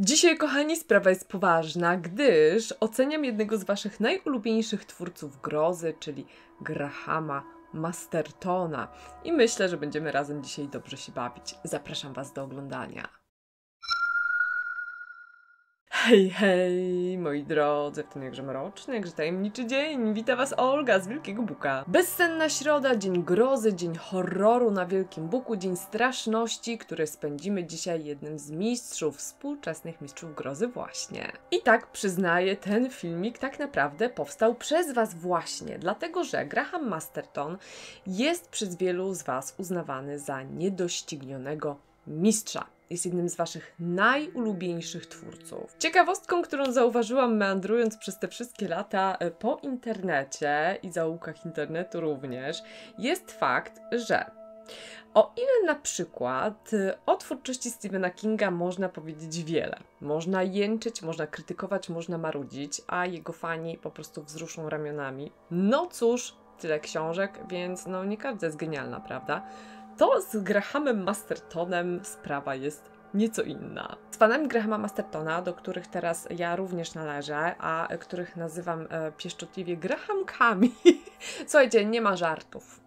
Dzisiaj, kochani, sprawa jest poważna, gdyż oceniam jednego z Waszych najulubieńszych twórców grozy, czyli Grahama Mastertona. I myślę, że będziemy razem dzisiaj dobrze się bawić. Zapraszam Was do oglądania. Hej, hej, moi drodzy, w ten jakże mroczny, jakże tajemniczy dzień. Wita Was Olga z Wielkiego Buka. Bezsenna środa, dzień grozy, dzień horroru na Wielkim Buku, dzień straszności, który spędzimy dzisiaj jednym z mistrzów, współczesnych mistrzów grozy właśnie. I tak przyznaję, ten filmik tak naprawdę powstał przez Was właśnie, dlatego że Graham Masterton jest przez wielu z Was uznawany za niedoścignionego mistrza jest jednym z Waszych najulubieńszych twórców. Ciekawostką, którą zauważyłam meandrując przez te wszystkie lata e, po internecie i zaułkach internetu również, jest fakt, że o ile na przykład e, o twórczości Stephena Kinga można powiedzieć wiele. Można jęczyć, można krytykować, można marudzić, a jego fani po prostu wzruszą ramionami. No cóż, tyle książek, więc no nie każda jest genialna, prawda? To z Grahamem Mastertonem sprawa jest nieco inna. Z fanami Grahama Mastertona, do których teraz ja również należę, a których nazywam e, pieszczotliwie Grahamkami, słuchajcie, nie ma żartów.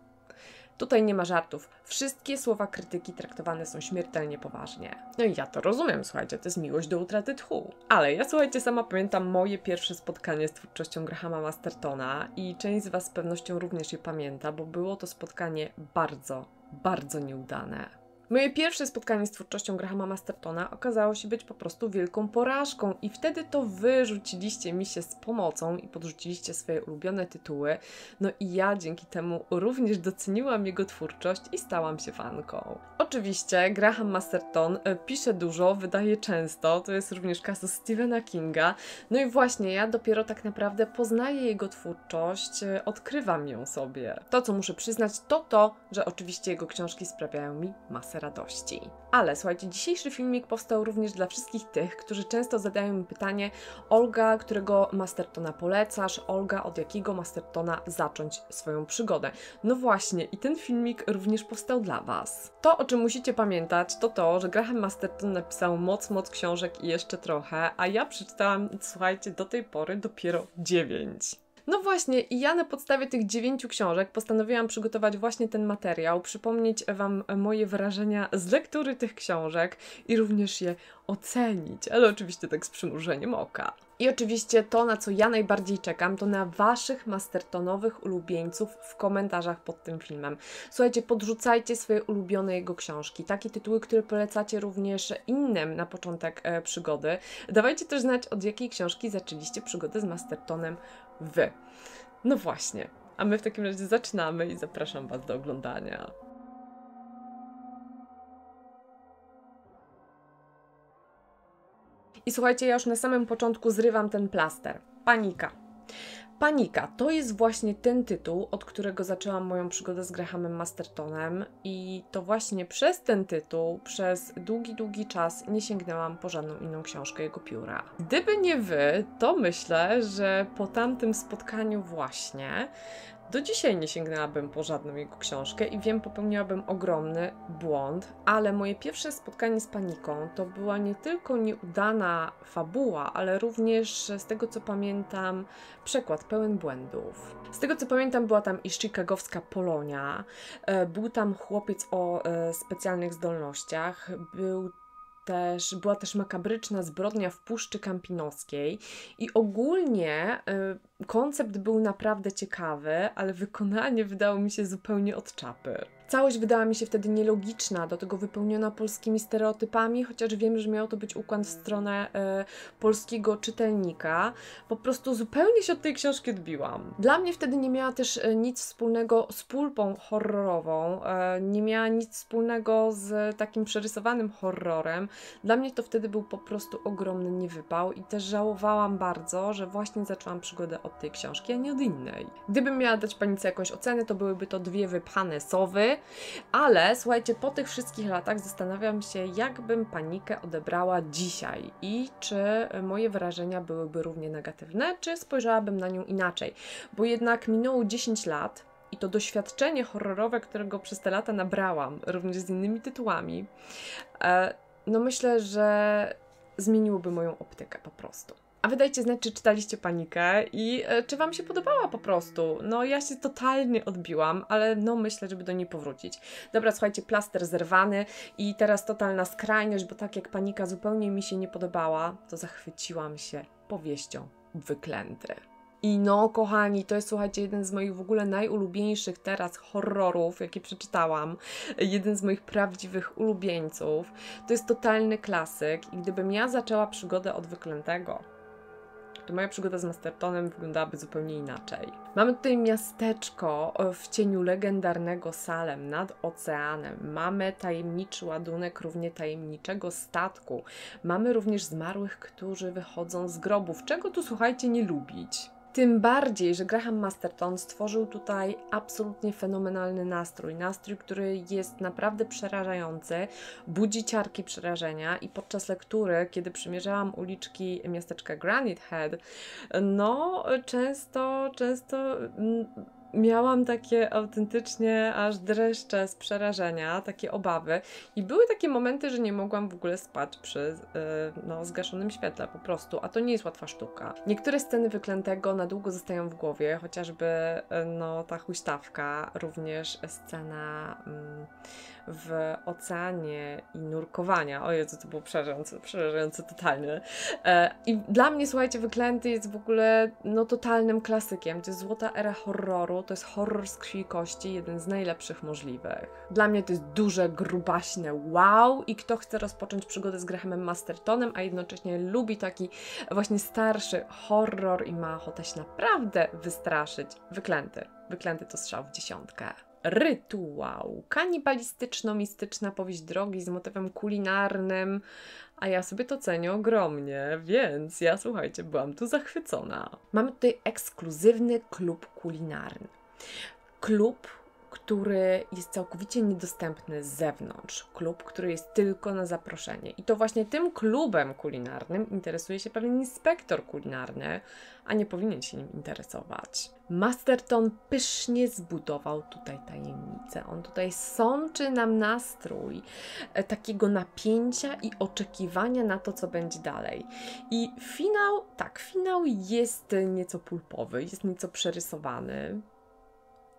Tutaj nie ma żartów. Wszystkie słowa krytyki traktowane są śmiertelnie poważnie. No i ja to rozumiem, słuchajcie, to jest miłość do utraty tchu. Ale ja, słuchajcie, sama pamiętam moje pierwsze spotkanie z twórczością Grahama Mastertona i część z Was z pewnością również je pamięta, bo było to spotkanie bardzo, bardzo nieudane. Moje pierwsze spotkanie z twórczością Grahama Mastertona okazało się być po prostu wielką porażką i wtedy to wy rzuciliście mi się z pomocą i podrzuciliście swoje ulubione tytuły. No i ja dzięki temu również doceniłam jego twórczość i stałam się fanką. Oczywiście Graham Masterton e, pisze dużo, wydaje często, to jest również kasus Stephena Kinga. No i właśnie ja dopiero tak naprawdę poznaję jego twórczość, e, odkrywam ją sobie. To co muszę przyznać to to, że oczywiście jego książki sprawiają mi masę radości. Ale słuchajcie, dzisiejszy filmik powstał również dla wszystkich tych, którzy często zadają mi pytanie: Olga, którego Mastertona polecasz? Olga, od jakiego Mastertona zacząć swoją przygodę? No właśnie, i ten filmik również powstał dla Was. To, o czym musicie pamiętać, to to, że Graham Masterton napisał moc, moc książek i jeszcze trochę, a ja przeczytałam, słuchajcie, do tej pory dopiero dziewięć. No właśnie, i ja na podstawie tych dziewięciu książek postanowiłam przygotować właśnie ten materiał, przypomnieć Wam moje wrażenia z lektury tych książek i również je ocenić, ale oczywiście tak z przymrużeniem oka. I oczywiście to, na co ja najbardziej czekam, to na Waszych mastertonowych ulubieńców w komentarzach pod tym filmem. Słuchajcie, podrzucajcie swoje ulubione jego książki, takie tytuły, które polecacie również innym na początek e, przygody. Dawajcie też znać, od jakiej książki zaczęliście przygodę z Mastertonem Wy. No właśnie, a my w takim razie zaczynamy i zapraszam Was do oglądania. I słuchajcie, ja już na samym początku zrywam ten plaster. Panika. Panika to jest właśnie ten tytuł, od którego zaczęłam moją przygodę z Grahamem Mastertonem, i to właśnie przez ten tytuł, przez długi, długi czas nie sięgnęłam po żadną inną książkę jego pióra. Gdyby nie wy, to myślę, że po tamtym spotkaniu właśnie do dzisiaj nie sięgnęłabym po żadną jego książkę i wiem, popełniłabym ogromny błąd, ale moje pierwsze spotkanie z paniką to była nie tylko nieudana fabuła, ale również z tego co pamiętam przekład pełen błędów. Z tego co pamiętam była tam i chicagowska Polonia, e, był tam chłopiec o e, specjalnych zdolnościach, był też, była też makabryczna zbrodnia w Puszczy Kampinoskiej i ogólnie y, koncept był naprawdę ciekawy, ale wykonanie wydało mi się zupełnie od czapy. Całość wydała mi się wtedy nielogiczna, do tego wypełniona polskimi stereotypami, chociaż wiem, że miał to być układ w stronę e, polskiego czytelnika. Po prostu zupełnie się od tej książki odbiłam. Dla mnie wtedy nie miała też e, nic wspólnego z pulpą horrorową, e, nie miała nic wspólnego z takim przerysowanym horrorem. Dla mnie to wtedy był po prostu ogromny niewypał i też żałowałam bardzo, że właśnie zaczęłam przygodę od tej książki, a nie od innej. Gdybym miała dać panice jakąś ocenę, to byłyby to dwie wypchane sowy, ale słuchajcie, po tych wszystkich latach zastanawiam się, jakbym panikę odebrała dzisiaj i czy moje wrażenia byłyby równie negatywne, czy spojrzałabym na nią inaczej. Bo jednak minęło 10 lat, i to doświadczenie horrorowe, którego przez te lata nabrałam, również z innymi tytułami, e, no myślę, że zmieniłoby moją optykę po prostu. A wydajcie znać, czy czytaliście panikę i e, czy Wam się podobała po prostu. No, ja się totalnie odbiłam, ale no myślę, żeby do niej powrócić. Dobra, słuchajcie, plaster zerwany i teraz totalna skrajność, bo tak jak panika zupełnie mi się nie podobała, to zachwyciłam się powieścią Wyklęty. I no, kochani, to jest słuchajcie, jeden z moich w ogóle najulubieńszych teraz horrorów, jakie przeczytałam. Jeden z moich prawdziwych ulubieńców. To jest totalny klasyk. I gdybym ja zaczęła przygodę od wyklętego, to moja przygoda z Mastertonem wyglądałaby zupełnie inaczej. Mamy tutaj miasteczko w cieniu legendarnego Salem nad oceanem. Mamy tajemniczy ładunek równie tajemniczego statku. Mamy również zmarłych, którzy wychodzą z grobów. Czego tu słuchajcie nie lubić? Tym bardziej, że Graham Masterton stworzył tutaj absolutnie fenomenalny nastrój. Nastrój, który jest naprawdę przerażający, budzi ciarki przerażenia i podczas lektury, kiedy przymierzałam uliczki miasteczka Granite Head, no często, często mm, miałam takie autentycznie aż dreszcze z przerażenia, takie obawy i były takie momenty, że nie mogłam w ogóle spać przy yy, no, zgaszonym świetle po prostu, a to nie jest łatwa sztuka. Niektóre sceny wyklętego na długo zostają w głowie, chociażby yy, no, ta huśtawka, również scena... Yy, w oceanie i nurkowania. O Jezu, to było przerażające, przerażające totalnie. E, I dla mnie, słuchajcie, Wyklęty jest w ogóle no totalnym klasykiem. To jest złota era horroru, to jest horror z krwi i kości, jeden z najlepszych możliwych. Dla mnie to jest duże, grubaśne wow i kto chce rozpocząć przygodę z Grahamem Mastertonem, a jednocześnie lubi taki właśnie starszy horror i ma ochotę się naprawdę wystraszyć. Wyklęty. Wyklęty to strzał w dziesiątkę. Rytuał. Kanibalistyczno-mistyczna powieść drogi z motywem kulinarnym, a ja sobie to cenię ogromnie, więc ja słuchajcie, byłam tu zachwycona. Mamy tutaj ekskluzywny klub kulinarny. Klub, który jest całkowicie niedostępny z zewnątrz. Klub, który jest tylko na zaproszenie. I to właśnie tym klubem kulinarnym interesuje się pewien inspektor kulinarny, a nie powinien się nim interesować. Masterton pysznie zbudował tutaj tajemnicę. On tutaj sączy nam nastrój e, takiego napięcia i oczekiwania na to, co będzie dalej. I finał, tak, finał jest nieco pulpowy, jest nieco przerysowany,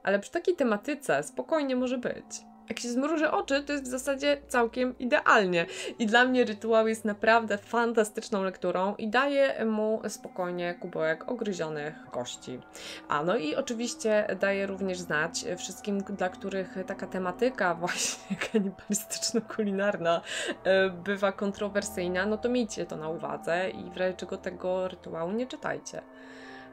ale przy takiej tematyce spokojnie może być. Jak się zmruży oczy, to jest w zasadzie całkiem idealnie. I dla mnie rytuał jest naprawdę fantastyczną lekturą i daje mu spokojnie kubełek ogryzionych kości. A no i oczywiście daje również znać wszystkim, dla których taka tematyka właśnie kanibalistyczno-kulinarna e, bywa kontrowersyjna, no to miejcie to na uwadze i w razie czego tego rytuału nie czytajcie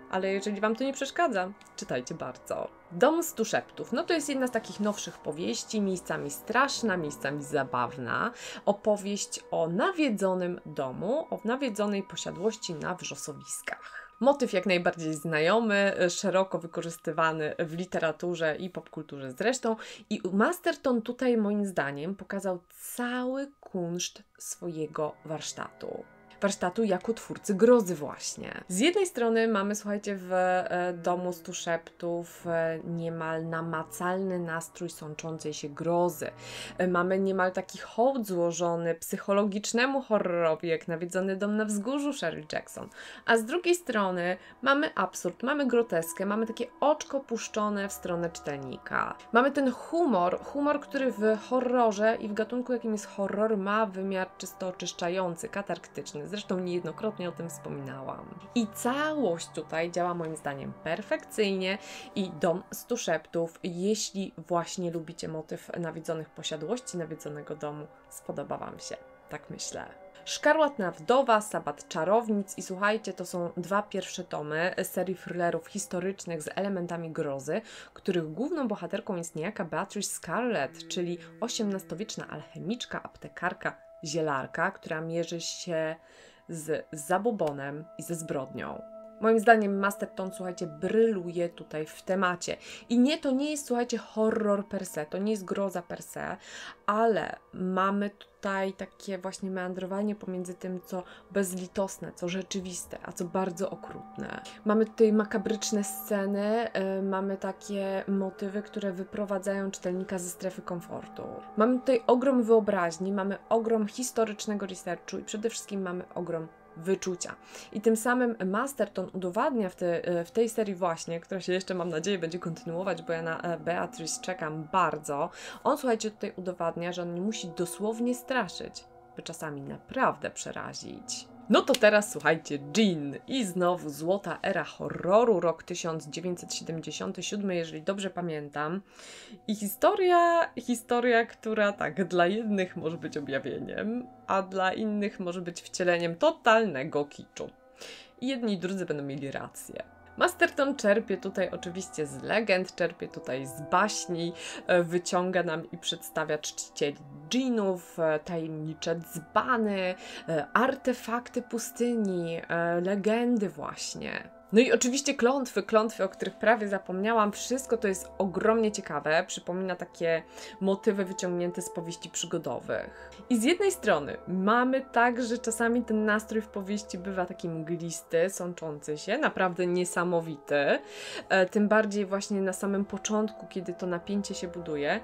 ale jeżeli Wam to nie przeszkadza, czytajcie bardzo. Dom stu szeptów. No to jest jedna z takich nowszych powieści, miejscami straszna, miejscami zabawna. Opowieść o nawiedzonym domu, o nawiedzonej posiadłości na wrzosowiskach. Motyw jak najbardziej znajomy, szeroko wykorzystywany w literaturze i popkulturze zresztą. I Masterton tutaj moim zdaniem pokazał cały kunszt swojego warsztatu warsztatu jako twórcy grozy właśnie. Z jednej strony mamy, słuchajcie, w e, domu stu szeptów e, niemal namacalny nastrój sączącej się grozy. E, mamy niemal taki hołd złożony psychologicznemu horrorowi, jak nawiedzony dom na wzgórzu Sherry Jackson. A z drugiej strony mamy absurd, mamy groteskę, mamy takie oczko puszczone w stronę czytelnika. Mamy ten humor, humor, który w horrorze i w gatunku, jakim jest horror, ma wymiar czysto oczyszczający, katarktyczny. Zresztą niejednokrotnie o tym wspominałam. I całość tutaj działa moim zdaniem perfekcyjnie i Dom Stu Szeptów, jeśli właśnie lubicie motyw nawiedzonych posiadłości, nawiedzonego domu, spodoba Wam się. Tak myślę. Szkarłatna Wdowa, Sabat Czarownic i słuchajcie, to są dwa pierwsze tomy serii thrillerów historycznych z elementami grozy, których główną bohaterką jest niejaka Beatrice Scarlett, czyli XVIII-wieczna alchemiczka, aptekarka, zielarka, która mierzy się z zabobonem i ze zbrodnią. Moim zdaniem Masterton, słuchajcie, bryluje tutaj w temacie. I nie, to nie jest, słuchajcie, horror per se, to nie jest groza per se, ale mamy tutaj takie właśnie meandrowanie pomiędzy tym, co bezlitosne, co rzeczywiste, a co bardzo okrutne. Mamy tutaj makabryczne sceny, yy, mamy takie motywy, które wyprowadzają czytelnika ze strefy komfortu. Mamy tutaj ogrom wyobraźni, mamy ogrom historycznego researchu i przede wszystkim mamy ogrom wyczucia. I tym samym Masterton udowadnia w, te, e, w tej serii właśnie, która się jeszcze mam nadzieję będzie kontynuować, bo ja na e, Beatrice czekam bardzo. On słuchajcie tutaj udowadnia, że on nie musi dosłownie straszyć, by czasami naprawdę przerazić. No to teraz słuchajcie, Jean i znowu złota era horroru, rok 1977, jeżeli dobrze pamiętam. I historia, historia, która tak, dla jednych może być objawieniem, a dla innych może być wcieleniem totalnego kiczu. I jedni i drudzy będą mieli rację. Masterton czerpie tutaj oczywiście z legend, czerpie tutaj z baśni, e, wyciąga nam i przedstawia czcicieli dżinów, e, tajemnicze dzbany, e, artefakty pustyni, legendy właśnie. No i oczywiście klątwy, klątwy, o których prawie zapomniałam, wszystko to jest ogromnie ciekawe, przypomina takie motywy wyciągnięte z powieści przygodowych. I z jednej strony mamy tak, że czasami ten nastrój w powieści bywa taki mglisty, sączący się, naprawdę niesamowity, e, tym bardziej właśnie na samym początku, kiedy to napięcie się buduje,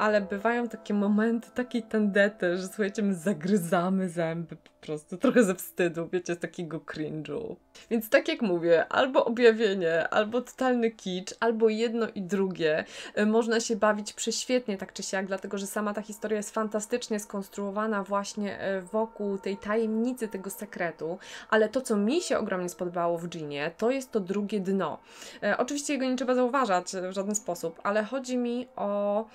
ale bywają takie momenty takiej tendety, że słuchajcie, my zagryzamy zęby po prostu, trochę ze wstydu, wiecie, z takiego cringe'u. Więc tak jak mówię, albo objawienie, albo totalny kicz, albo jedno i drugie. Y, można się bawić prześwietnie, tak czy siak, dlatego że sama ta historia jest fantastycznie skonstruowana właśnie y, wokół tej tajemnicy, tego sekretu, ale to, co mi się ogromnie spodobało w Ginie, to jest to drugie dno. Y, oczywiście jego nie trzeba zauważać w żaden sposób, ale chodzi mi o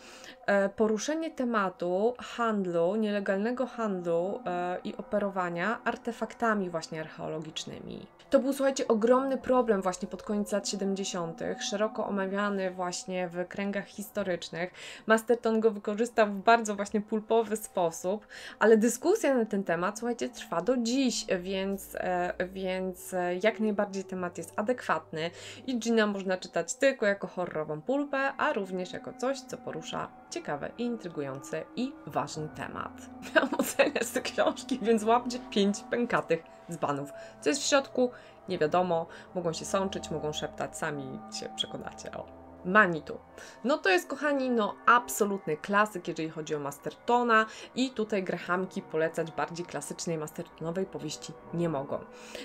poruszenie tematu handlu, nielegalnego handlu i operowania artefaktami właśnie archeologicznymi. To był, słuchajcie, ogromny problem właśnie pod koniec lat 70., szeroko omawiany właśnie w kręgach historycznych. Masterton go wykorzystał w bardzo właśnie pulpowy sposób, ale dyskusja na ten temat, słuchajcie, trwa do dziś, więc, e, więc jak najbardziej temat jest adekwatny i Gina można czytać tylko jako horrorową pulpę, a również jako coś, co porusza ciekawy i intrygujący i ważny temat. Miałam oceniać te książki, więc łapcie pięć pękatych dzbanów. Co jest w środku? Nie wiadomo. Mogą się sączyć, mogą szeptać, sami się przekonacie. O. Manitu. No to jest, kochani, no absolutny klasyk, jeżeli chodzi o Mastertona i tutaj Grahamki polecać bardziej klasycznej Mastertonowej powieści nie mogą.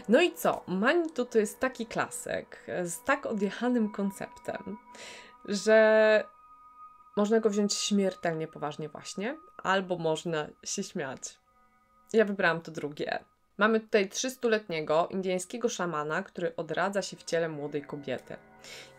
No i co? Manitu to jest taki klasyk z tak odjechanym konceptem, że można go wziąć śmiertelnie poważnie właśnie, albo można się śmiać. Ja wybrałam to drugie. Mamy tutaj 300-letniego indyjskiego szamana, który odradza się w ciele młodej kobiety.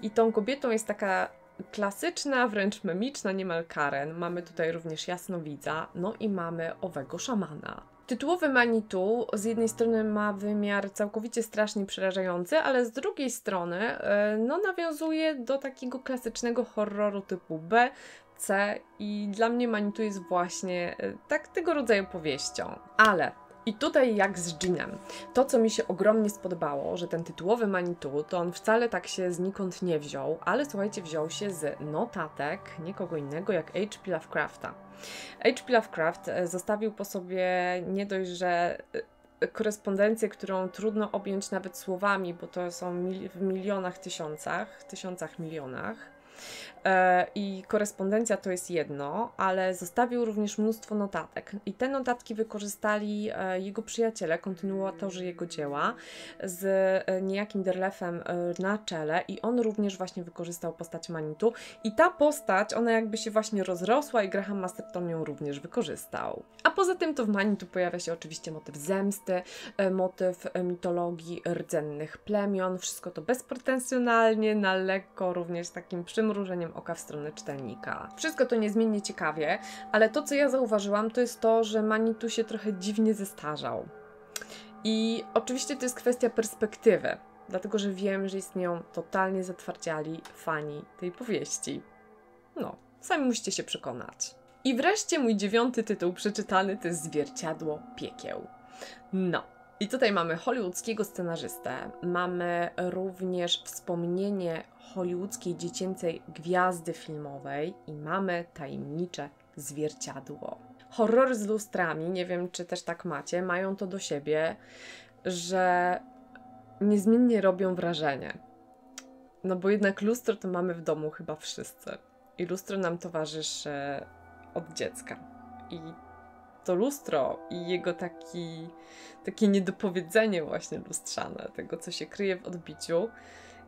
I tą kobietą jest taka klasyczna, wręcz memiczna niemal Karen. Mamy tutaj również jasnowidza, no i mamy owego szamana. Tytułowy Manitu z jednej strony ma wymiar całkowicie strasznie przerażający, ale z drugiej strony e, no, nawiązuje do takiego klasycznego horroru typu B, C i dla mnie Manitu jest właśnie e, tak tego rodzaju powieścią. Ale i tutaj jak z Jeanem. To, co mi się ogromnie spodobało, że ten tytułowy Manitu, to on wcale tak się znikąd nie wziął, ale słuchajcie, wziął się z notatek nikogo innego jak H.P. Lovecrafta. H.P. Lovecraft e, zostawił po sobie nie dość, że e, korespondencję, którą trudno objąć nawet słowami, bo to są mil w milionach, tysiącach, tysiącach, milionach I korespondencja to jest jedno, ale zostawił również mnóstwo notatek. I te notatki wykorzystali e, jego przyjaciele, kontynuatorzy jego dzieła, z e, niejakim Derlefem na czele, i on również właśnie wykorzystał postać Manitu. I ta postać, ona jakby się właśnie rozrosła, i Graham Masterton ją również wykorzystał. A poza tym to w Manitu pojawia się oczywiście motyw zemsty, motyw mitologii rdzennych plemion, wszystko to bezpretensjonalnie, na lekko, również takim przymrużeniem oka w stronę czytelnika. Wszystko to niezmiennie ciekawie, ale to, co ja zauważyłam, to jest to, że Manitu się trochę dziwnie zestarzał. I oczywiście to jest kwestia perspektywy, dlatego że wiem, że istnieją totalnie zatwardziali fani tej powieści. No, sami musicie się przekonać. I wreszcie mój dziewiąty tytuł przeczytany to jest Zwierciadło Piekieł. No, I tutaj mamy hollywoodzkiego scenarzystę, mamy również wspomnienie hollywoodzkiej dziecięcej gwiazdy filmowej i mamy tajemnicze zwierciadło. Horrory z lustrami, nie wiem czy też tak macie, mają to do siebie, że niezmiennie robią wrażenie. No bo jednak lustro to mamy w domu chyba wszyscy. I lustro nam towarzyszy od dziecka. I to lustro i jego taki, takie niedopowiedzenie właśnie lustrzane, tego co się kryje w odbiciu,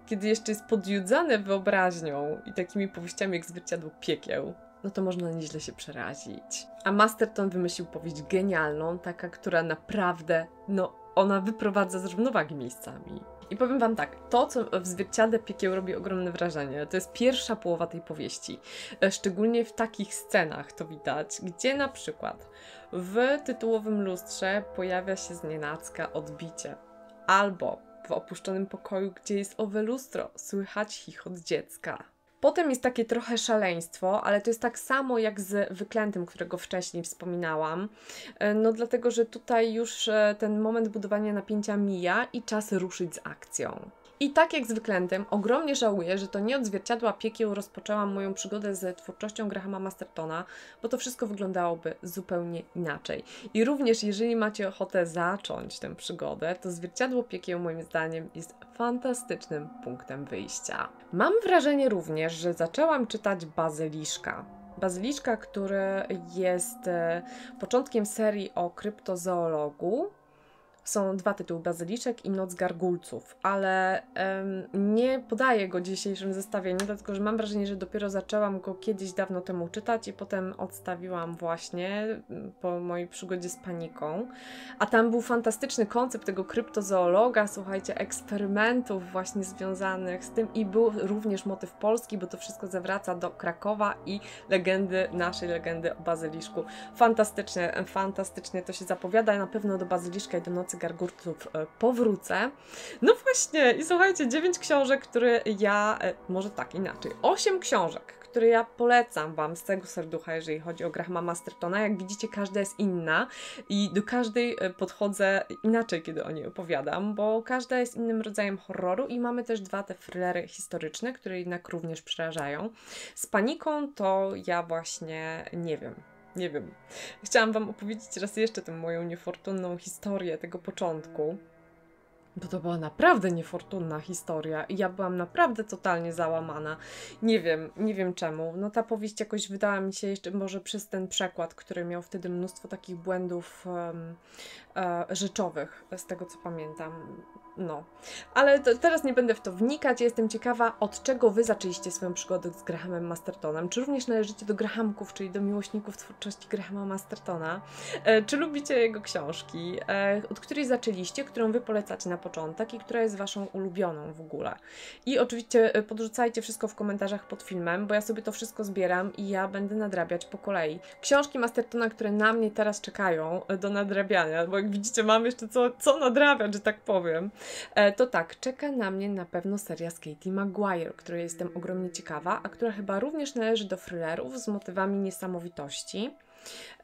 kiedy jeszcze jest podjudzane wyobraźnią i takimi powieściami jak zwierciadło piekieł, no to można nieźle się przerazić. A Masterton wymyślił powieść genialną, taka, która naprawdę, no, ona wyprowadza z równowagi miejscami. I powiem Wam tak, to co w zwierciadle piekieł robi ogromne wrażenie, to jest pierwsza połowa tej powieści. E, szczególnie w takich scenach to widać, gdzie na przykład w tytułowym lustrze pojawia się znienacka odbicie. Albo w opuszczonym pokoju, gdzie jest owe lustro, słychać chichot dziecka. Potem jest takie trochę szaleństwo, ale to jest tak samo jak z wyklętym, którego wcześniej wspominałam. E, no dlatego, że tutaj już e, ten moment budowania napięcia mija i czas ruszyć z akcją. I tak jak z ogromnie żałuję, że to nie od zwierciadła piekieł rozpoczęłam moją przygodę z twórczością Grahama Mastertona, bo to wszystko wyglądałoby zupełnie inaczej. I również jeżeli macie ochotę zacząć tę przygodę, to zwierciadło piekieł moim zdaniem jest fantastycznym punktem wyjścia. Mam wrażenie również, że zaczęłam czytać Bazyliszka. Bazyliszka, który jest e, początkiem serii o kryptozoologu, są dwa tytuły, Bazyliczek i Noc Gargulców, ale um, nie podaję go w dzisiejszym zestawieniu, dlatego że mam wrażenie, że dopiero zaczęłam go kiedyś dawno temu czytać i potem odstawiłam właśnie mm, po mojej przygodzie z paniką. A tam był fantastyczny koncept tego kryptozoologa, słuchajcie, eksperymentów właśnie związanych z tym i był również motyw polski, bo to wszystko zawraca do Krakowa i legendy, naszej legendy o Bazyliszku. Fantastycznie, fantastycznie to się zapowiada, na pewno do Bazyliszka i do Nocy Gargurtów e, powrócę. No właśnie, i słuchajcie, dziewięć książek, które ja, e, może tak inaczej, osiem książek, które ja polecam Wam z tego serducha, jeżeli chodzi o Grahama Mastertona. Jak widzicie, każda jest inna i do każdej e, podchodzę inaczej, kiedy o niej opowiadam, bo każda jest innym rodzajem horroru i mamy też dwa te thrillery historyczne, które jednak również przerażają. Z paniką to ja właśnie nie wiem, nie wiem. Chciałam Wam opowiedzieć raz jeszcze tę moją niefortunną historię tego początku. Bo to była naprawdę niefortunna historia i ja byłam naprawdę totalnie załamana. Nie wiem, nie wiem czemu. No ta powieść jakoś wydała mi się jeszcze może przez ten przekład, który miał wtedy mnóstwo takich błędów um, e, rzeczowych, z tego co pamiętam. No, ale teraz nie będę w to wnikać. Jestem ciekawa, od czego Wy zaczęliście swoją przygodę z Grahamem Mastertonem. Czy również należycie do Grahamków, czyli do miłośników twórczości Grahama Mastertona? E, czy lubicie jego książki? E, od której zaczęliście, którą Wy polecacie na początek i która jest Waszą ulubioną w ogóle? I oczywiście e, podrzucajcie wszystko w komentarzach pod filmem, bo ja sobie to wszystko zbieram i ja będę nadrabiać po kolei. Książki Mastertona, które na mnie teraz czekają e, do nadrabiania, bo jak widzicie, mam jeszcze co, co nadrabiać, że tak powiem. E, to tak, czeka na mnie na pewno seria z Katie Maguire, której jestem ogromnie ciekawa, a która chyba również należy do thrillerów z motywami niesamowitości.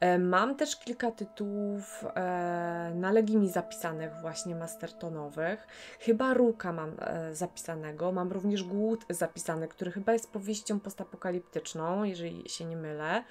E, mam też kilka tytułów e, na Legimi zapisanych właśnie mastertonowych. Chyba Ruka mam e, zapisanego. Mam również Głód zapisany, który chyba jest powieścią postapokaliptyczną, jeżeli się nie mylę.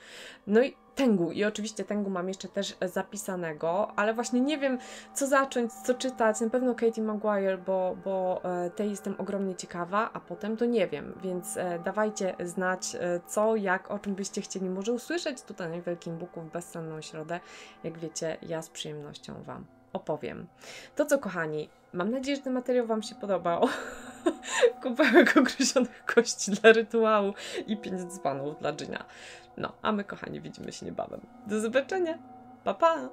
No i Tengu i oczywiście Tengu mam jeszcze też zapisanego, ale właśnie nie wiem co zacząć, co czytać. Na pewno Katie Maguire, bo, bo tej jestem ogromnie ciekawa, a potem to nie wiem, więc dawajcie znać co, jak, o czym byście chcieli może usłyszeć tutaj na Wielkim Buku w bezsenną środę. Jak wiecie, ja z przyjemnością Wam opowiem. To co, kochani, mam nadzieję, że ten materiał Wam się podobał. Kupełek określonych kości dla rytuału i pięć dzbanów dla dżynia. No, a my, kochani, widzimy się niebawem. Do zobaczenia. Pa, pa!